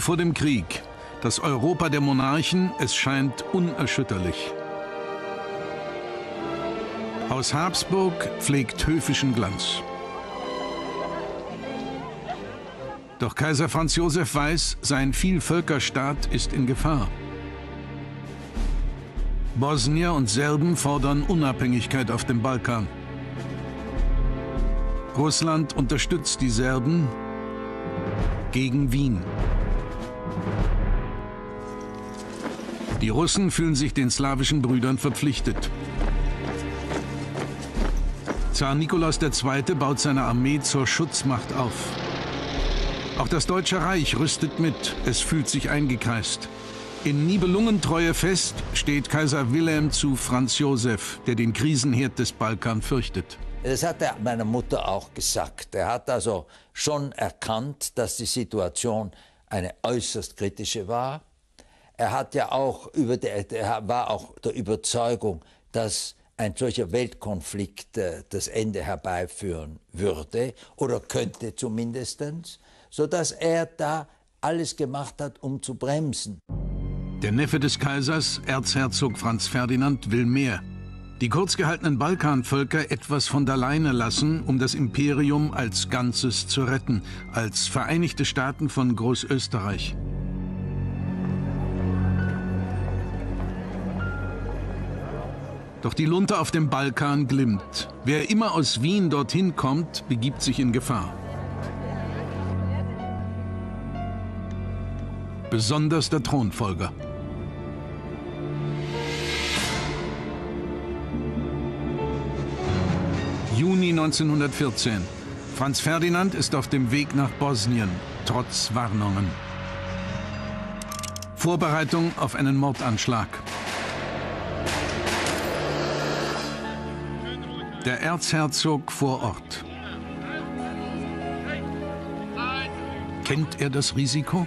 Vor dem Krieg. Das Europa der Monarchen, es scheint unerschütterlich. Haus Habsburg pflegt höfischen Glanz. Doch Kaiser Franz Josef weiß, sein Vielvölkerstaat ist in Gefahr. Bosnier und Serben fordern Unabhängigkeit auf dem Balkan. Russland unterstützt die Serben gegen Wien. Die Russen fühlen sich den slawischen Brüdern verpflichtet. Zar Nikolaus II. baut seine Armee zur Schutzmacht auf. Auch das Deutsche Reich rüstet mit, es fühlt sich eingekreist. In Nibelungentreue fest steht Kaiser Wilhelm zu Franz Josef, der den Krisenherd des Balkan fürchtet. Das hat er meiner Mutter auch gesagt. Er hat also schon erkannt, dass die Situation eine äußerst kritische war. Er hat ja auch über die, er war auch der Überzeugung, dass ein solcher Weltkonflikt äh, das Ende herbeiführen würde oder könnte zumindestens sodass er da alles gemacht hat, um zu bremsen. Der Neffe des Kaisers, Erzherzog Franz Ferdinand, will mehr. Die kurz gehaltenen Balkanvölker etwas von der Leine lassen, um das Imperium als Ganzes zu retten, als Vereinigte Staaten von Großösterreich. Doch die Lunte auf dem Balkan glimmt. Wer immer aus Wien dorthin kommt, begibt sich in Gefahr. besonders der Thronfolger. Juni 1914. Franz Ferdinand ist auf dem Weg nach Bosnien, trotz Warnungen. Vorbereitung auf einen Mordanschlag. Der Erzherzog vor Ort. Kennt er das Risiko?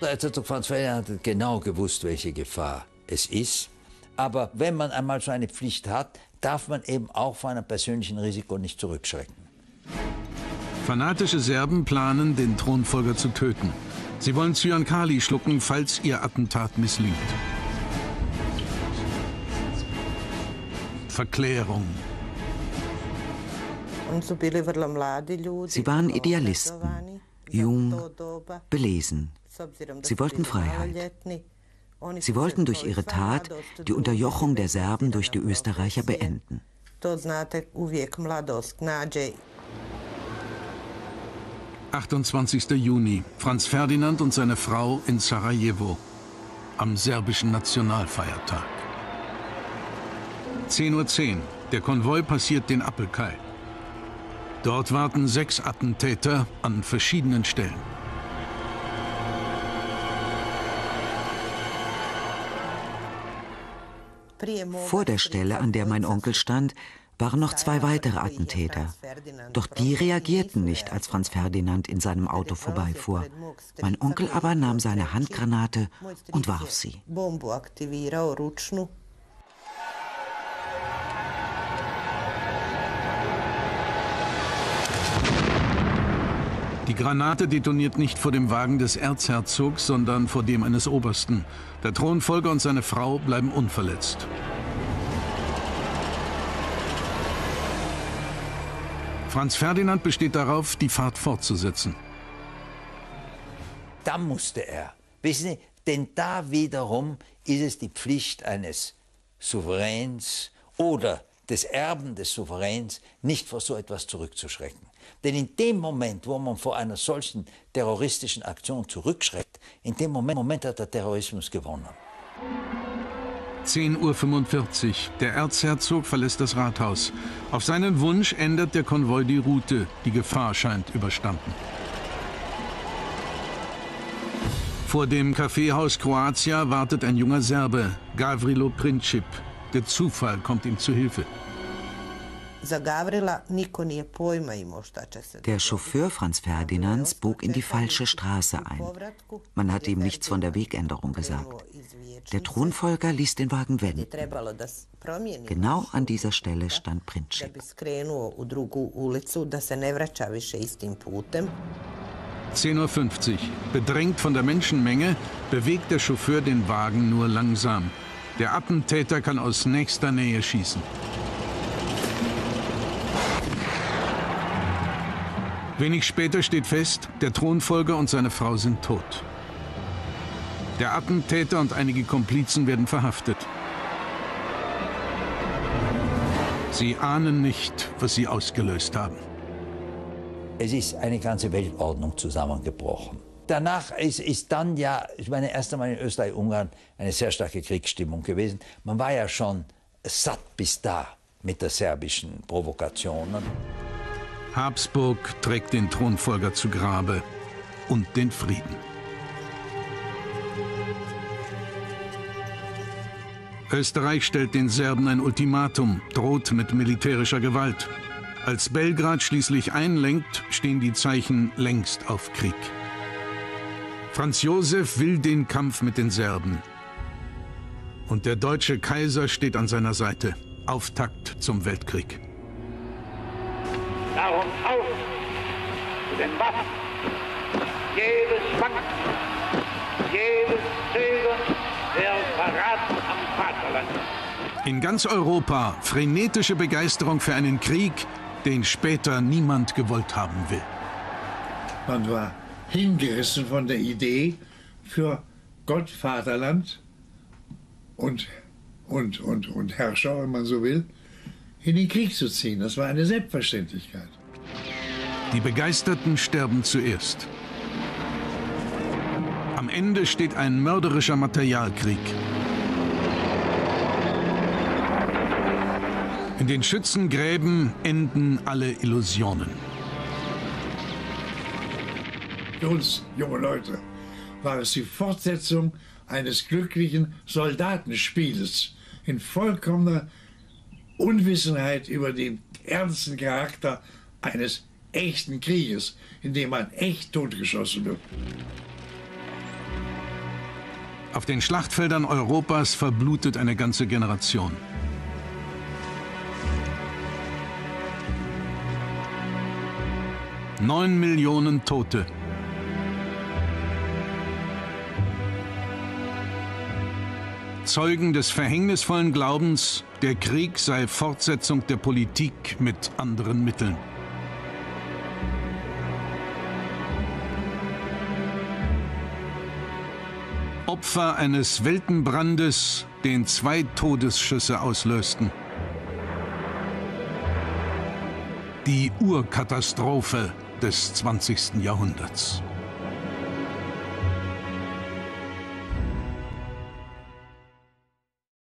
Der Erzherzog Franz Ferdinand hat genau gewusst, welche Gefahr es ist. Aber wenn man einmal so eine Pflicht hat, darf man eben auch vor einem persönlichen Risiko nicht zurückschrecken. Fanatische Serben planen, den Thronfolger zu töten. Sie wollen Zyankali schlucken, falls ihr Attentat misslingt. Verklärung. Sie waren Idealisten, jung, belesen. Sie wollten Freiheit. Sie wollten durch ihre Tat die Unterjochung der Serben durch die Österreicher beenden. 28. Juni. Franz Ferdinand und seine Frau in Sarajevo am serbischen Nationalfeiertag. 10.10 Uhr. Der Konvoi passiert den Appelkai. Dort warten sechs Attentäter an verschiedenen Stellen. Vor der Stelle, an der mein Onkel stand, waren noch zwei weitere Attentäter. Doch die reagierten nicht, als Franz Ferdinand in seinem Auto vorbeifuhr. Mein Onkel aber nahm seine Handgranate und warf sie. Die Granate detoniert nicht vor dem Wagen des Erzherzogs, sondern vor dem eines Obersten. Der Thronfolger und seine Frau bleiben unverletzt. Franz Ferdinand besteht darauf, die Fahrt fortzusetzen. Da musste er. Wissen Sie, denn da wiederum ist es die Pflicht eines Souveräns oder des Erben des Souveräns, nicht vor so etwas zurückzuschrecken. Denn in dem Moment, wo man vor einer solchen terroristischen Aktion zurückschreckt, in dem Moment, Moment hat der Terrorismus gewonnen. 10.45 Uhr. Der Erzherzog verlässt das Rathaus. Auf seinen Wunsch ändert der Konvoi die Route. Die Gefahr scheint überstanden. Vor dem Kaffeehaus Kroatia wartet ein junger Serbe, Gavrilo Princip. Der Zufall kommt ihm zu Hilfe. Der Chauffeur Franz Ferdinands bog in die falsche Straße ein. Man hatte ihm nichts von der Wegänderung gesagt. Der Thronfolger ließ den Wagen wenden. Genau an dieser Stelle stand Princip. 10.50 Uhr. Bedrängt von der Menschenmenge bewegt der Chauffeur den Wagen nur langsam. Der Attentäter kann aus nächster Nähe schießen. Wenig später steht fest, der Thronfolger und seine Frau sind tot. Der Attentäter und einige Komplizen werden verhaftet. Sie ahnen nicht, was sie ausgelöst haben. Es ist eine ganze Weltordnung zusammengebrochen. Danach ist, ist dann ja, ich meine, erst einmal in Österreich-Ungarn eine sehr starke Kriegsstimmung gewesen. Man war ja schon satt bis da mit der serbischen Provokationen. Habsburg trägt den Thronfolger zu Grabe und den Frieden. Österreich stellt den Serben ein Ultimatum, droht mit militärischer Gewalt. Als Belgrad schließlich einlenkt, stehen die Zeichen längst auf Krieg. Franz Josef will den Kampf mit den Serben. Und der deutsche Kaiser steht an seiner Seite. Auftakt zum Weltkrieg. Darum auf zu den Waffen. Jedes Wanken, jedes Zögern, der Verrat am Vaterland. In ganz Europa frenetische Begeisterung für einen Krieg, den später niemand gewollt haben will. Man war hingerissen von der Idee, für Gott, Vaterland und, und, und, und Herrscher, wenn man so will, in den Krieg zu ziehen. Das war eine Selbstverständlichkeit. Die Begeisterten sterben zuerst. Am Ende steht ein mörderischer Materialkrieg. In den Schützengräben enden alle Illusionen. Uns junge Leute war es die Fortsetzung eines glücklichen Soldatenspieles in vollkommener Unwissenheit über den ernsten Charakter eines echten Krieges, in dem man echt totgeschossen wird. Auf den Schlachtfeldern Europas verblutet eine ganze Generation. Neun Millionen Tote. Zeugen des verhängnisvollen Glaubens, der Krieg sei Fortsetzung der Politik mit anderen Mitteln. Opfer eines Weltenbrandes, den zwei Todesschüsse auslösten. Die Urkatastrophe des 20. Jahrhunderts.